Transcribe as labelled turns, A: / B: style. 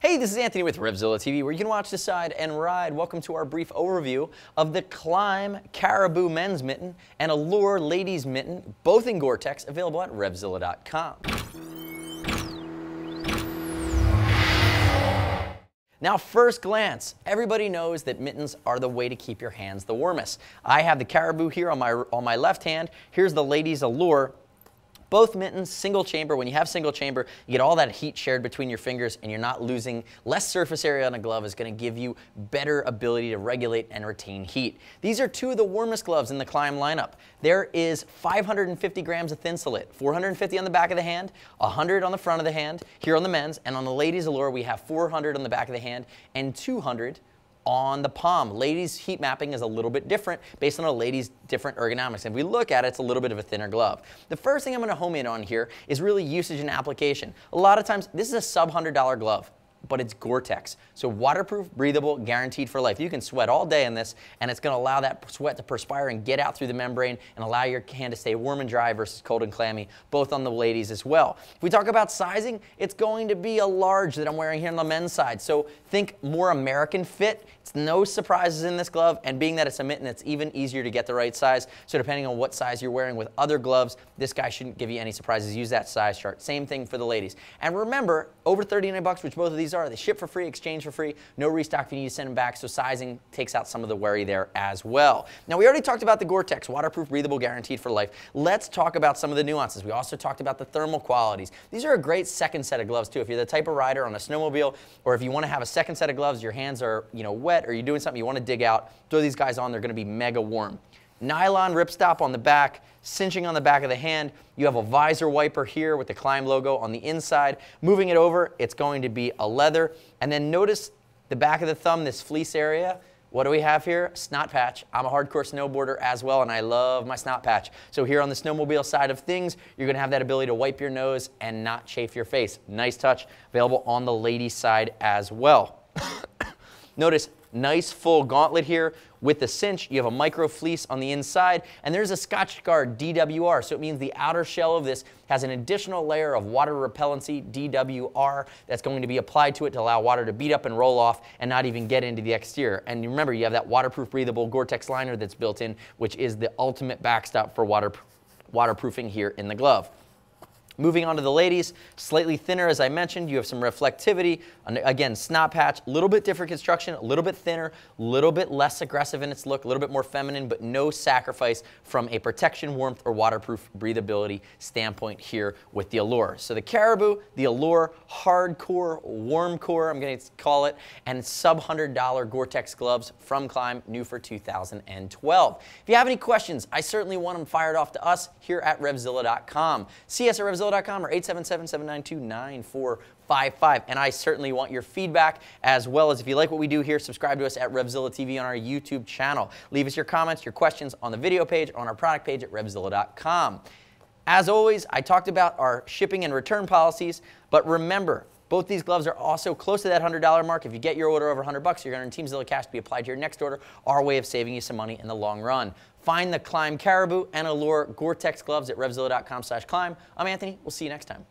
A: Hey, this is Anthony with Revzilla TV, where you can watch, decide, and ride. Welcome to our brief overview of the Klim Caribou men's mitten and Allure ladies mitten, both in Gore-Tex, available at Revzilla.com. Now, first glance, everybody knows that mittens are the way to keep your hands the warmest. I have the Caribou here on my, on my left hand. Here's the ladies' Allure both mittens, single chamber. When you have single chamber, you get all that heat shared between your fingers and you're not losing less surface area on a glove is going to give you better ability to regulate and retain heat. These are two of the warmest gloves in the Klim lineup. There is 550 grams of Thinsulate, 450 on the back of the hand, 100 on the front of the hand, here on the men's, and on the ladies' Allure we have 400 on the back of the hand and 200 on the palm. Ladies heat mapping is a little bit different based on a lady's different ergonomics. If we look at it, it's a little bit of a thinner glove. The first thing I'm going to home in on here is really usage and application. A lot of times, this is a sub $100 glove but it's Gore-Tex. So waterproof, breathable, guaranteed for life. You can sweat all day in this, and it's going to allow that sweat to perspire and get out through the membrane and allow your hand to stay warm and dry versus cold and clammy, both on the ladies as well. If we talk about sizing, it's going to be a large that I'm wearing here on the men's side. So think more American fit. It's no surprises in this glove, and being that it's a mitten, it's even easier to get the right size. So depending on what size you're wearing with other gloves, this guy shouldn't give you any surprises. Use that size chart. Same thing for the ladies. And remember, over 39 bucks, which both of these these are. They ship for free, exchange for free, no restock if you need to send them back, so sizing takes out some of the worry there as well. Now, we already talked about the Gore-Tex, waterproof, breathable, guaranteed for life. Let's talk about some of the nuances. We also talked about the thermal qualities. These are a great second set of gloves, too. If you're the type of rider on a snowmobile, or if you want to have a second set of gloves, your hands are you know wet, or you're doing something you want to dig out, throw these guys on. They're going to be mega warm nylon ripstop on the back, cinching on the back of the hand. You have a visor wiper here with the Klim logo on the inside. Moving it over, it's going to be a leather. And then notice the back of the thumb, this fleece area. What do we have here? Snot patch. I'm a hardcore snowboarder as well, and I love my snot patch. So here on the snowmobile side of things, you're gonna have that ability to wipe your nose and not chafe your face. Nice touch, available on the ladies side as well. Notice nice full gauntlet here with the cinch. You have a micro fleece on the inside, and there's a Scotchgard DWR. So it means the outer shell of this has an additional layer of water repellency, DWR, that's going to be applied to it to allow water to beat up and roll off and not even get into the exterior. And remember, you have that waterproof, breathable Gore-Tex liner that's built in, which is the ultimate backstop for water, waterproofing here in the glove. Moving on to the ladies, slightly thinner as I mentioned. You have some reflectivity. Again, snot patch, a little bit different construction, a little bit thinner, a little bit less aggressive in its look, a little bit more feminine, but no sacrifice from a protection, warmth, or waterproof breathability standpoint here with the Allure. So the Caribou, the Allure, hardcore, warm core, I'm going to call it, and sub $100 Gore-Tex gloves from Klim, new for 2012. If you have any questions, I certainly want them fired off to us here at RevZilla.com. See us at RevZilla Or 877-792-9455. And I certainly want your feedback as well as if you like what we do here, subscribe to us at Revzilla TV on our YouTube channel. Leave us your comments, your questions on the video page, on our product page at Revzilla.com. As always, I talked about our shipping and return policies, but remember, both these gloves are also close to that $100 mark. If you get your order over 100 bucks, you're going to earn Teamzilla cash to be applied to your next order, our way of saving you some money in the long run. Find the Klim Caribou and Allure Gore-Tex gloves at revzilla.com slash Klim. I'm Anthony. We'll see you next time.